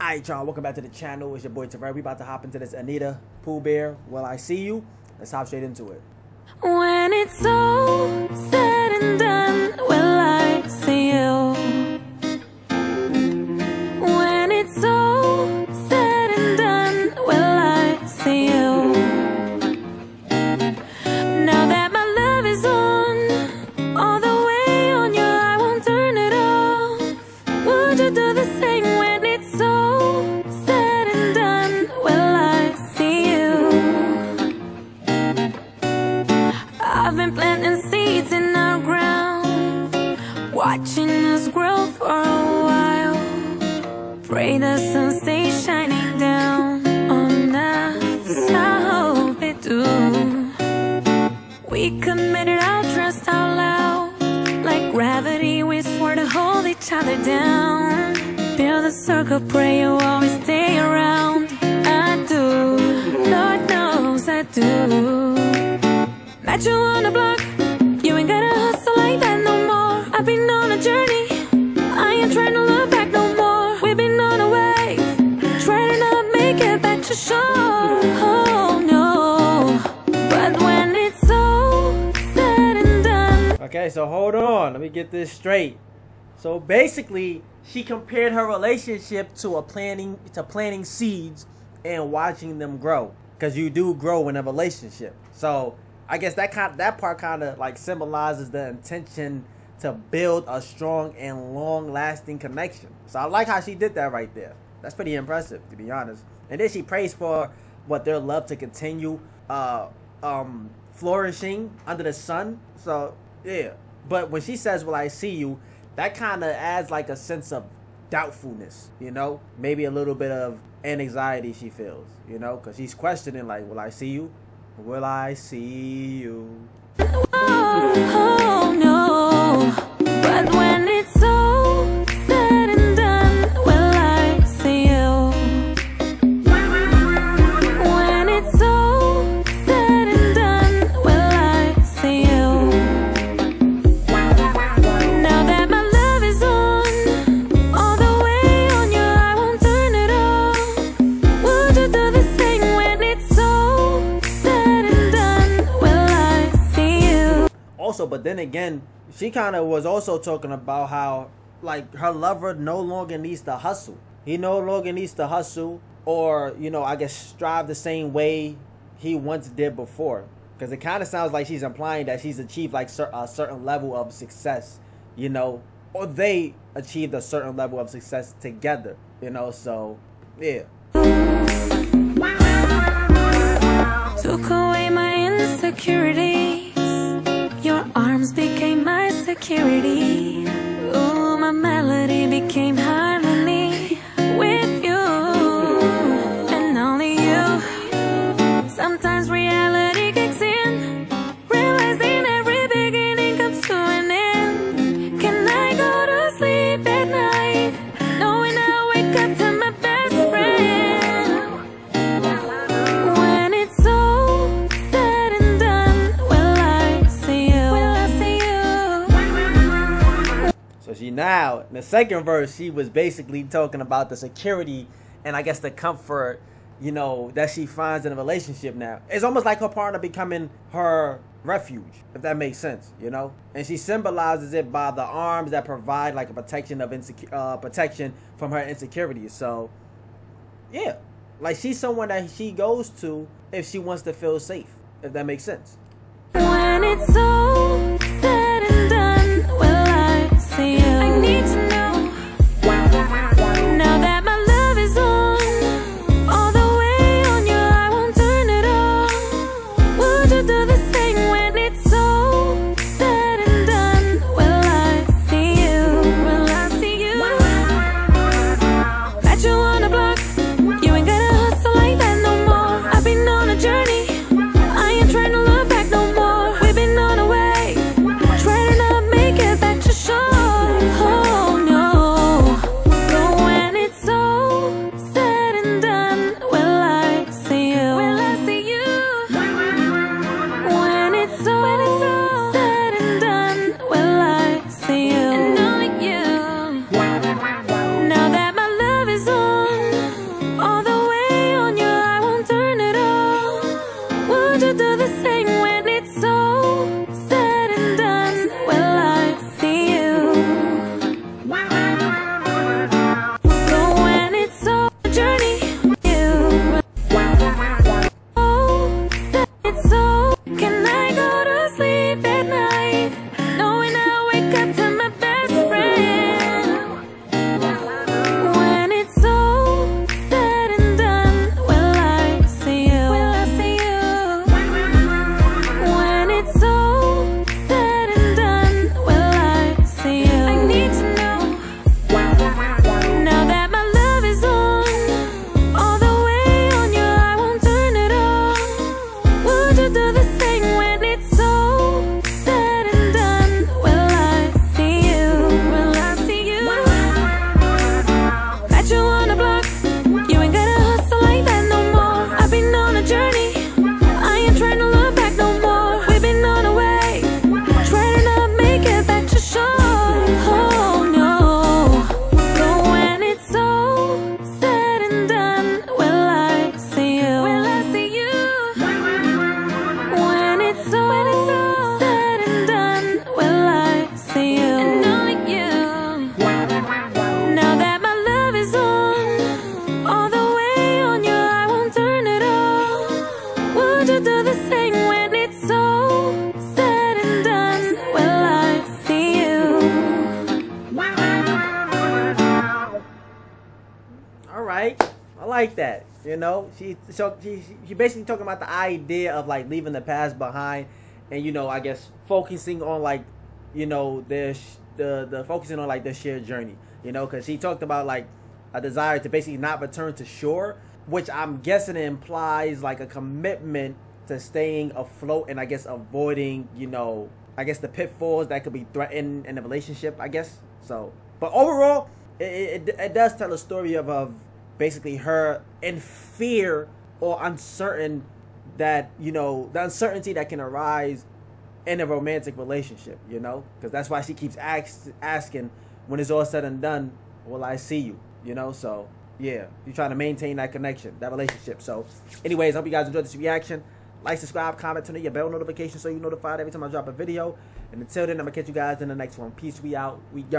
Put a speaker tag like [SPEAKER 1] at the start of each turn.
[SPEAKER 1] Alright, y'all, welcome back to the channel. It's your boy Terell. We about to hop into this Anitta Poo Bear. Will, I see you? Let's hop straight into it.
[SPEAKER 2] When it's all said Pray the sun stays shining down on us. I hope it do. We committed our trust out loud, like gravity. We swore to hold each other down. Build a circle, pray you always stay around. I do, Lord knows I do. Met you on the block. You ain't gotta hustle like that no more. I've been on a journey. I ain't trying to shore. Oh.
[SPEAKER 1] Okay, so hold on. Let me get this straight. So basically, she compared her relationship to a planting to planting seeds and watching them grow. Cause you do grow in a relationship. So I guess that kind that part kind of like symbolizes the intention to build a strong and long lasting connection. So I like how she did that right there. That's pretty impressive, to be honest. And then she prays for what their love to continue uh um flourishing under the sun. So yeah. But when she says, Will I see you? That kind of adds like a sense of doubtfulness, you know? Maybe a little bit of anxiety she feels, you know? Because she's questioning, like, Will I see you? Will I see you?
[SPEAKER 2] But
[SPEAKER 1] then again, she kind of was also talking about how, like, her lover no longer needs to hustle. He no longer needs to hustle or, you know, I guess strive the same way he once did before. Because it kind of sounds like she's implying that she's achieved, like, a certain level of success, you know, or they achieved a certain level of success together, you know, so, yeah.
[SPEAKER 2] Took away my insecurities. Arms became my security.
[SPEAKER 1] Now, in the second verse, she was basically talking about the security and I guess the comfort, you know, that she finds in a relationship now. It's almost like her partner becoming her refuge, if that makes sense, you know? And she symbolizes it by the arms that provide like a protection of insecure, uh, protection from her insecurities. So, yeah, like she's someone that she goes to if she wants to feel safe, if that makes sense.
[SPEAKER 2] When it's all journey.
[SPEAKER 1] All right, I like that. You know, she so she she basically talking about the idea of like leaving the past behind, and you know, I guess focusing on like, you know, their the the focusing on like their shared journey. You know, because she talked about like a desire to basically not return to shore, which I'm guessing implies like a commitment to staying afloat and I guess avoiding, you know, I guess the pitfalls that could be threatened in a relationship. I guess so. But overall, it, it, it does tell a story of of basically her in fear or uncertain that you know the uncertainty that can arise in a romantic relationship you know? Because that's why she keeps ask, asking when it's all said and done will i see you? You know? So yeah you're trying to maintain that connection that relationship. So anyways hope you guys enjoyed this reaction. Like subscribe comment turn on your bell notification so you're notified every time i drop a video. And until then i'm gonna catch you guys in the next one. Peace we out. We go